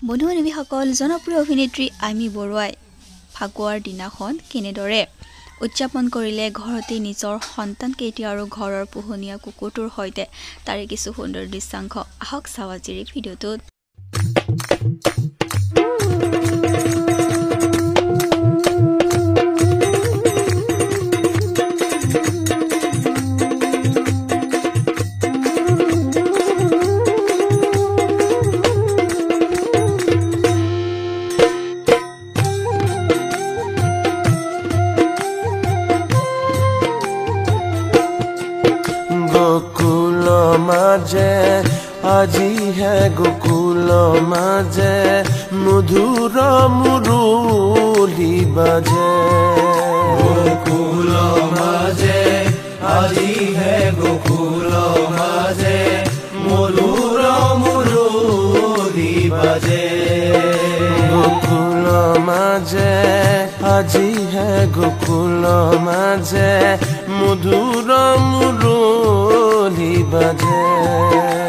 বন্ধু বান্ধৱীসকল জনপ্ৰিয় অভিনেত্ৰী আইমী বৰুৱাই ফাকুৱাৰ দিনাখন কেনেদৰে উদযাপন কৰিলে ঘৰতে নিজৰ সন্তানকেইটি আৰু ঘৰৰ পোহনীয়া কুকুৰটোৰ সৈতে তাৰে কিছু সুন্দৰ দৃশ্যাংশ। আহক চাওঁ আজিৰ এই ভিডিঅ'টোত। গোকুল মাঝে আজিহে গোকুল মাঝে মধুর মুরুলি বাজে। গোকুল মাঝে আজি হে গোকুল মাঝে মধুর মুরুলি বাজে। গোকুল মাঝে আজি হে গোকুল মাঝে মধুর yeah.